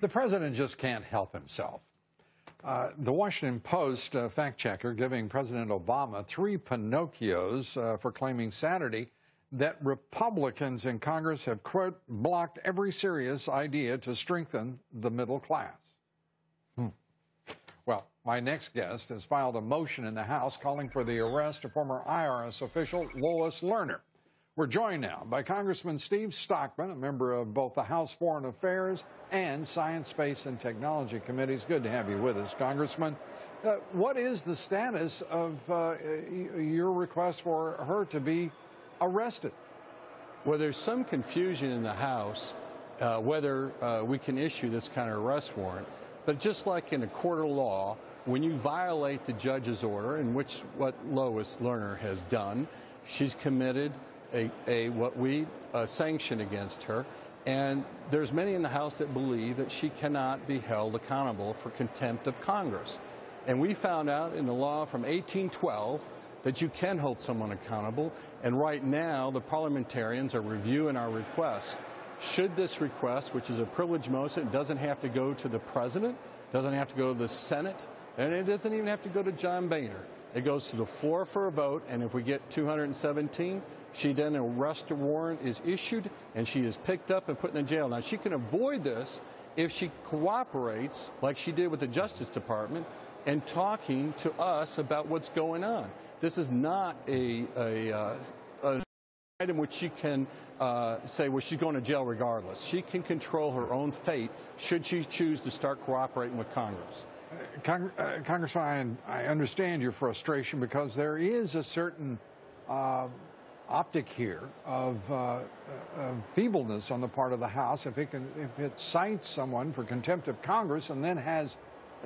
The president just can't help himself. Uh, the Washington Post uh, fact checker giving President Obama three Pinocchios uh, for claiming Saturday that Republicans in Congress have, quote, blocked every serious idea to strengthen the middle class. Hmm. Well, my next guest has filed a motion in the House calling for the arrest of former IRS official Lois Lerner. We're joined now by Congressman Steve Stockman, a member of both the House Foreign Affairs and Science, Space, and Technology Committees. Good to have you with us, Congressman. Uh, what is the status of uh, your request for her to be arrested? Well, there's some confusion in the House uh, whether uh, we can issue this kind of arrest warrant. But just like in a court of law, when you violate the judge's order, in which what Lois Lerner has done, she's committed a, a what we uh, sanction against her. And there's many in the House that believe that she cannot be held accountable for contempt of Congress. And we found out in the law from 1812 that you can hold someone accountable. And right now, the parliamentarians are reviewing our request. Should this request, which is a privilege motion, doesn't have to go to the president, doesn't have to go to the Senate, and it doesn't even have to go to John Boehner. It goes to the floor for a vote, and if we get 217, she then arrest warrant is issued, and she is picked up and put in jail. Now she can avoid this if she cooperates, like she did with the Justice Department, and talking to us about what's going on. This is not a, a, uh, item which she can uh, say, well, she's going to jail regardless. She can control her own fate should she choose to start cooperating with Congress. Cong uh, Congressman, I, understand your frustration because there is a certain uh, optic here of, uh, of, feebleness on the part of the House if it, can, if it cites someone for contempt of Congress and then has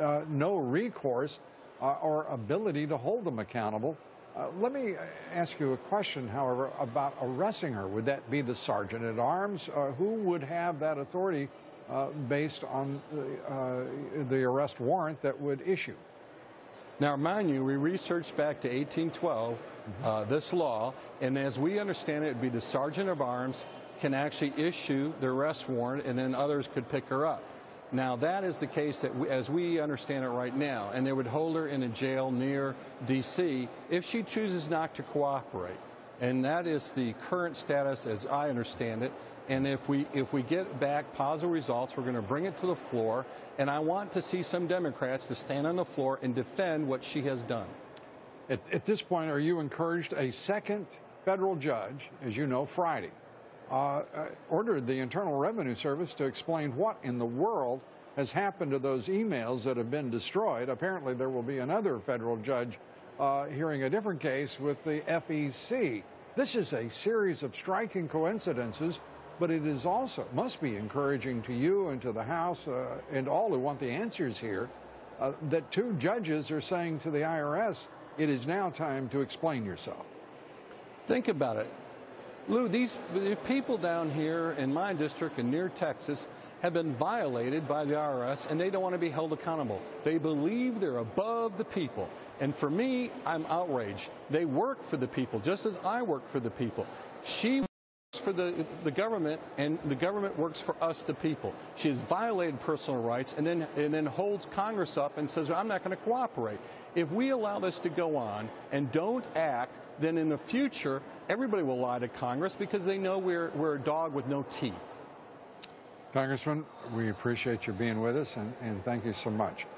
uh, no recourse uh, or ability to hold them accountable. Uh, let me ask you a question, however, about arresting her. Would that be the sergeant at arms? who would have that authority based on the, uh, the arrest warrant that would issue. Now, mind you, we researched back to 1812 mm-hmm. uh, this law, and as we understand it, it would be the sergeant of arms can actually issue the arrest warrant, and then others could pick her up. Now, that is the case that, we, as we understand it right now, and they would hold her in a jail near D.C. if she chooses not to cooperate. And that is the current status as I understand it. And if we, if we get back positive results, we're going to bring it to the floor. And I want to see some Democrats to stand on the floor and defend what she has done. At, at this point, are you encouraged? A second federal judge, as you know, Friday, uh, uh, ordered the Internal Revenue Service to explain what in the world has happened to those emails that have been destroyed. Apparently, there will be another federal judge uh, hearing a different case with the FEC. This is a series of striking coincidences but it is also must be encouraging to you and to the House uh, and all who want the answers here uh, that two judges are saying to the IRS, it is now time to explain yourself. Think about it. Lou, these people down here in my district and near Texas have been violated by the IRS and they don't want to be held accountable. They believe they're above the people. And for me, I'm outraged. They work for the people just as I work for the people. She works for the, the government, and the government works for us, the people. She has violated personal rights and then, and then holds Congress up and says, I'm not going to cooperate. If we allow this to go on and don't act, then in the future, everybody will lie to Congress because they know we're, we're a dog with no teeth. Congressman, we appreciate you being with us, and, and thank you so much.